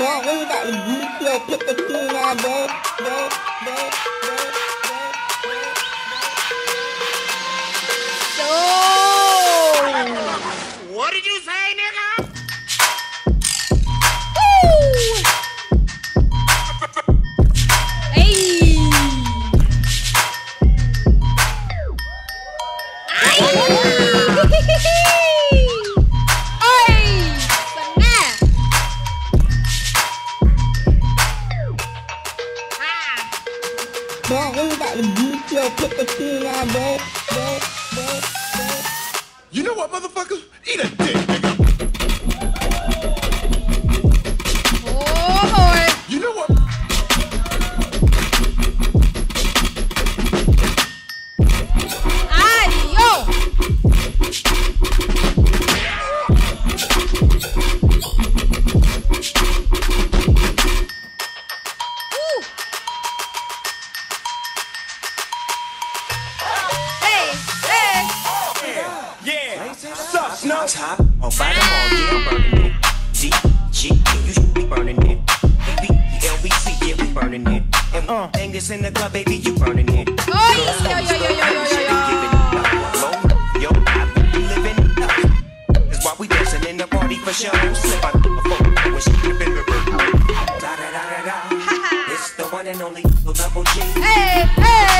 The yo, the What did you say, nigga? Hey. Ay. About the. You know what, motherfucker? Eat a dick, nigga. Top, on fire, come on, yeah, I'm burning it. D, G, yeah, you should be burning it. B, LBC, yeah, we burning it. And uh, thing that's in the club, baby, you burning it. Oh, yo, yo, yo, yo, yo, yo, yo. Yo, I be living up. That's why we dancing in the party for show. Slip out the phone, when she flip in the bird. Da da da da da. It's the one and only no double G. Hey, hey, hey,